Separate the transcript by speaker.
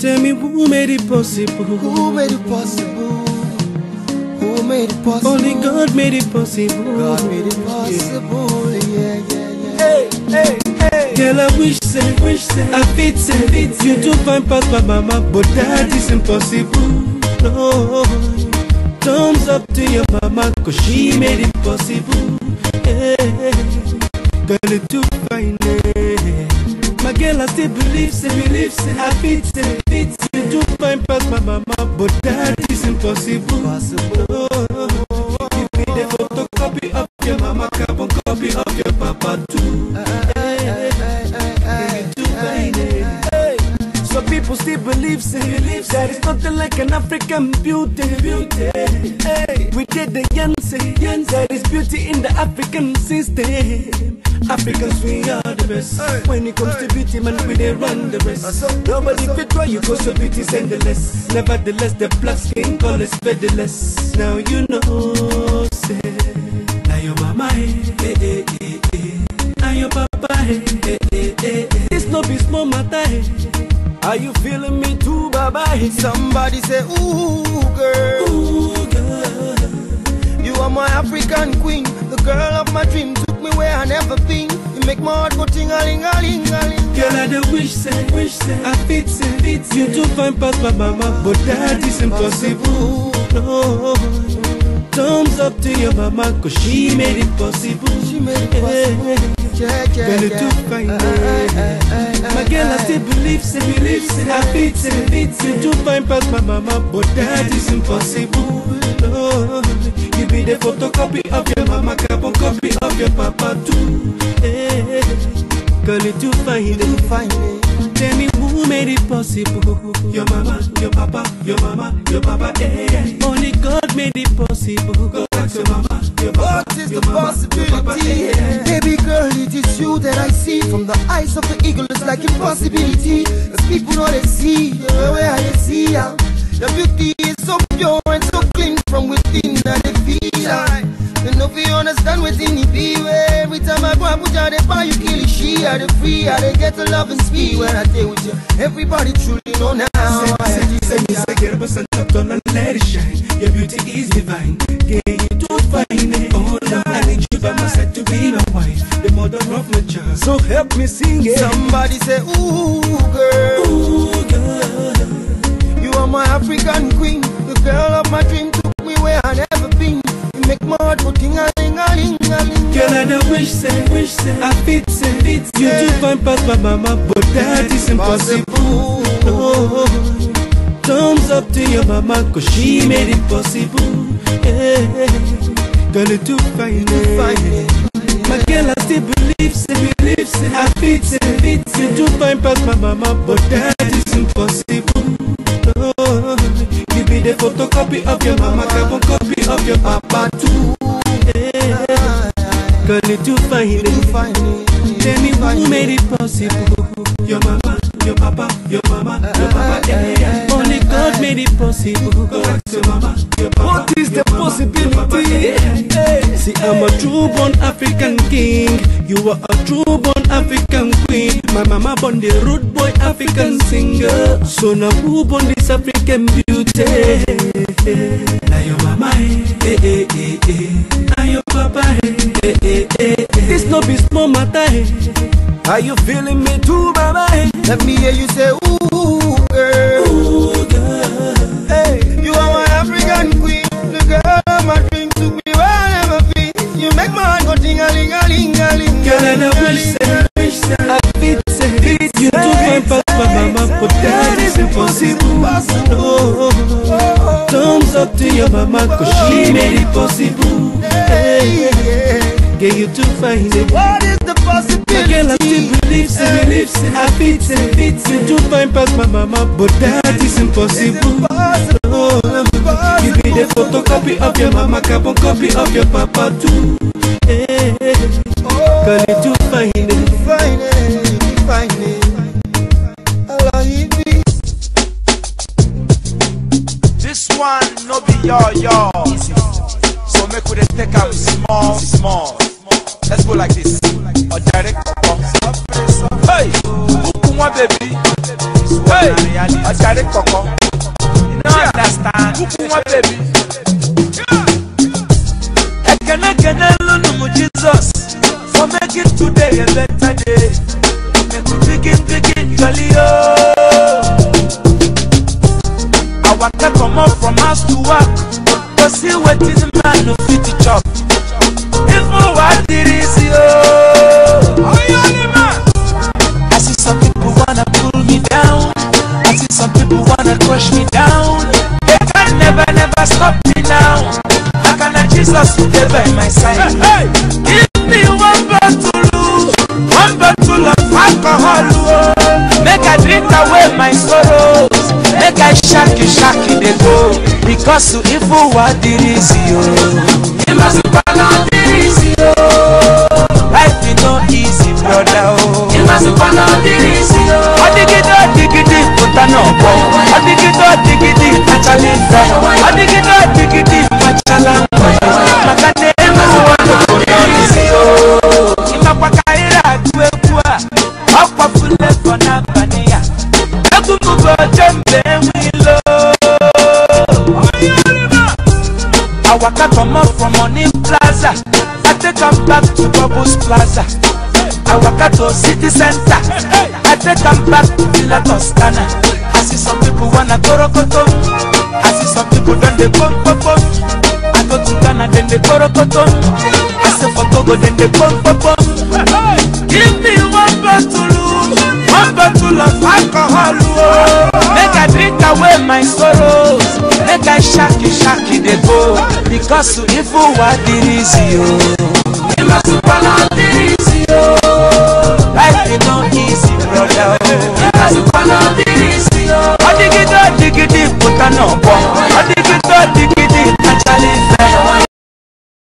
Speaker 1: Tell me who made it possible?
Speaker 2: Who made it possible? Who made it possible?
Speaker 1: Only God made it possible.
Speaker 2: God made it possible. Yeah, yeah, yeah.
Speaker 1: Hey, hey, hey. Girl, I wish say, wish say, I fit say, fit you to find past my mama, but that is impossible. No. Thumbs up to your mama, cause she made it possible. Hey, girl, it too fine. Girl, I still believe, say, believe, say, I fit say, fit past my mama, but that is impossible.
Speaker 2: Possible.
Speaker 1: Give me the photocopy of your mama, carbon copy of your papa too.
Speaker 2: Hey,
Speaker 1: So people still believe, say, that it's nothing like an African beauty. beauty. Hey. We did the yan say, that is beauty in the African system. Africans, we are the best. When it comes to beauty, man, we they run the rest. Nobody fit try you, cause your beauty's endless. Nevertheless, the black skin color is featherless. Now you know, say, now your mama, eh, eh. Now your papa, eh. This no be small matter. Are you feeling me too, baba?
Speaker 2: Somebody say, Ooh, girl,
Speaker 1: Ooh, girl.
Speaker 2: you are my African queen. The girl of my dream took me where I never been. You make my heart go ting a ling a ling a ling.
Speaker 1: Girl, I the wish say, wish say, I fit say, fit you to find past my mama, but that is impossible. No. Thumbs up to your mama, cause she made it possible.
Speaker 2: She made it possible. Yeah, yeah,
Speaker 1: Girl, it
Speaker 2: yeah.
Speaker 1: too fine.
Speaker 2: Ay, ay, ay,
Speaker 1: My girl, I still believe, say, believe, say, I fit, say, fit you to find past my mama, but that is impossible. You be the photocopy of your mama, carbon copy of your papa too. Hey, girl, it too fine.
Speaker 2: Too fine, eh.
Speaker 1: Tell me who made it possible? Your mama, your papa, your mama, your papa, eh, eh. Only God made it possible. Go ask your mama, your papa,
Speaker 2: What is
Speaker 1: your
Speaker 2: the
Speaker 1: mama, your papa,
Speaker 2: possibility?
Speaker 1: eh, eh.
Speaker 2: Baby girl, it is you that I see From the eyes of the eagle, it's like impossibility Cause people know they see, the way I see ya The beauty is so pure and so clean from within that they feel I They know if you understand within it be where Every time I go and put out the you she are the free I they get the love and speed when I stay with you Everybody truly know now
Speaker 1: Say, say, say, me, up and stand up, turn and let it shine. Your beauty is divine. Yeah, you too fine. Oh, Lord, I need you by my side to be my wife, the mother of my child. So help me sing it.
Speaker 2: Somebody say, ooh girl I
Speaker 1: wish say, wish say, I fit say, fit you to find past my mama, but that is impossible. No. Thumbs up to your mama, cause she made it possible. Hey, girl, it do fine. eh.
Speaker 2: Fine.
Speaker 1: My girl, I still believe, say, believe, say, I fit say, fit you do find past my mama, but that is impossible. No. You be the photocopy of your mama, carbon copy of your papa too. Girl, it. Too eh.
Speaker 2: fine, eh.
Speaker 1: Tell me
Speaker 2: Fine,
Speaker 1: who made it possible? Your mama, your papa, your mama, your papa. eh. Only God made it possible. Your mama, your papa. What is the possibility? See, I'm a true-born African king. You are a true-born African queen. My mama born the rude boy African singer. So now who born this African beauty? Now your mama, eh, eh, eh, eh, eh. Now your papa, eh, eh, eh, eh, eh. This no be small matter, eh. Are you feeling me too, baba? eh?
Speaker 2: Let me hear you say, ooh girl.
Speaker 1: Ooh, girl.
Speaker 2: Hey, you are my African queen, the girl of my dream. Took me where I never been. You make my heart go ting a ling a ling a ling.
Speaker 1: Girl, and I wish say, wish say, I fit say, fit you to find past my mama, but that is impossible. No. Thumbs up to your mama, cause she made it possible. Hey. Get you to find it.
Speaker 2: What is the
Speaker 1: possibility? girl, I still
Speaker 2: possibility?
Speaker 1: believe, say, believe, say, I fit say, fit you to find past my mama, but that is impossible. No. You be the photocopy of your mama, carbon copy of your papa too. Hey, girl, you too fine.
Speaker 2: Fine, fine. I love you, baby.
Speaker 3: This one no be your your. So make we dey take am small small.
Speaker 4: Gari kọ̀kọ́. You no understand. Kúkú wọn bèbí.
Speaker 3: Ekene kene lunu mu Jesus for making today a better day. Make we begin begin jolly oh. I waka comot from house to work to see wetin man no fit chop. Wanna crush me down. They can never, never stop me now. How can I Jesus stay by my side? Give me one bottle, one bottle of alcohol. Oh. Make I drink away my sorrows. Make I shaki shaki they go. Because to evil what it is waka comot from Money Plaza. I take am back to Bubbles Plaza. I waka to City Center. I take am back to Villa Toscana. I see some people wanna go rokoto. I see some people don dey pom pom. I go to Ghana then dey go rokoto. I say for Togo then dey pom pom. Give me one bottle, one bottle of alcohol. Oh. Make I drink away my sorrows. Make I shaki shaki dey go. Because to evil what it is you. It must be